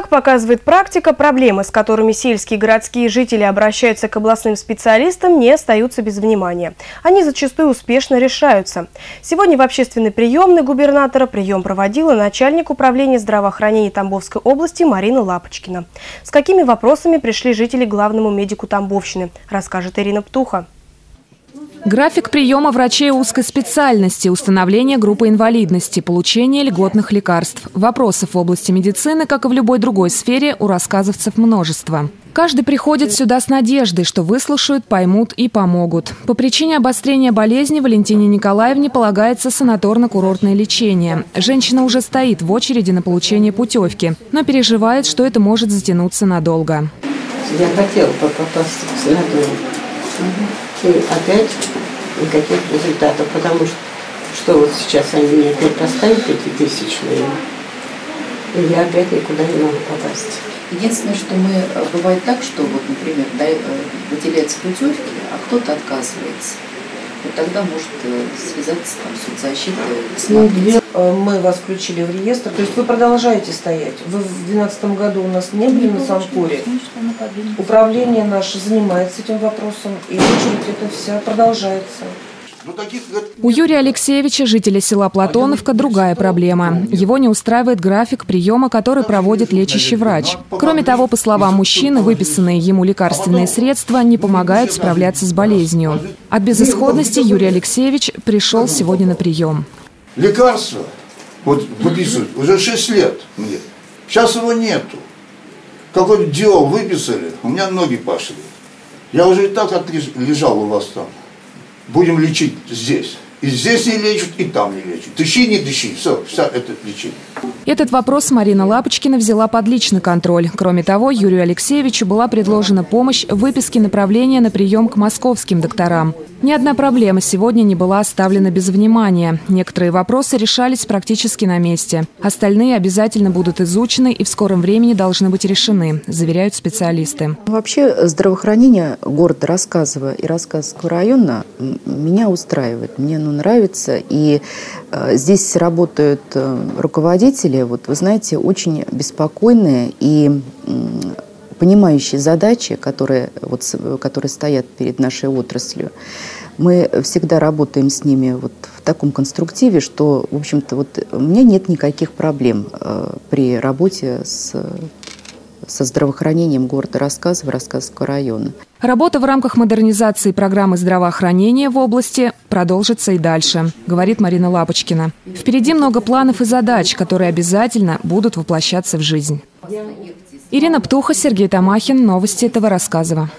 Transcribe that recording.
Как показывает практика, проблемы, с которыми сельские и городские жители обращаются к областным специалистам, не остаются без внимания. Они зачастую успешно решаются. Сегодня в общественной приемной губернатора прием проводила начальник управления здравоохранения Тамбовской области Марина Лапочкина. С какими вопросами пришли жители главному медику Тамбовщины, расскажет Ирина Птуха. График приема врачей узкой специальности, установление группы инвалидности, получение льготных лекарств. Вопросов в области медицины, как и в любой другой сфере, у рассказовцев множество. Каждый приходит сюда с надеждой, что выслушают, поймут и помогут. По причине обострения болезни Валентине Николаевне полагается санаторно-курортное лечение. Женщина уже стоит в очереди на получение путевки, но переживает, что это может затянуться надолго. Я хотела попасть в санаторий. И опять никаких результатов, потому что что вот сейчас они мне опять поставят пятитысячные, и я опять никуда не могу попасть. Единственное, что мы э, бывает так, что вот, например, да, э, выделяются путевки, а кто-то отказывается. Вот тогда может э, связаться там соцзащита. Ну, две, мы вас включили в реестр, то есть вы продолжаете стоять. Вы в 2012 году у нас не были на Санкуре. Управление наше занимается этим вопросом, и очередь это вся продолжается. Ну, У Юрия Алексеевича, жителя села Платоновка, другая проблема. Его не устраивает график приема, который проводит лечащий врач. Кроме того, по словам мужчины, выписанные ему лекарственные средства не помогают справляться с болезнью. От безысходности Юрий Алексеевич пришел сегодня на прием. Лекарства вот выписывают уже 6 лет мне. Сейчас его нету. Какой-то диол выписали, у меня ноги пошли. Я уже и так лежал у вас там будем лечить здесь. И здесь не лечат, и там не лечат. Дыши, не дыши. Все, вся это лечение. Этот вопрос Марина Лапочкина взяла под личный контроль. Кроме того, Юрию Алексеевичу была предложена помощь в выписке направления на прием к московским докторам. Ни одна проблема сегодня не была оставлена без внимания. Некоторые вопросы решались практически на месте. Остальные обязательно будут изучены и в скором времени должны быть решены, заверяют специалисты. Вообще здравоохранение города Рассказово и Рассказского района меня устраивает, мне оно нравится. И здесь работают э, руководители, вот вы знаете, очень беспокойные и понимающие задачи, которые, вот, которые стоят перед нашей отраслью, мы всегда работаем с ними вот в таком конструктиве, что, в общем-то, вот у меня нет никаких проблем э, при работе с со здравоохранением города Рассказово, Рассказского района. Работа в рамках модернизации программы здравоохранения в области продолжится и дальше, говорит Марина Лапочкина. Впереди много планов и задач, которые обязательно будут воплощаться в жизнь. Ирина Птуха, Сергей Тамахин. Новости этого рассказова.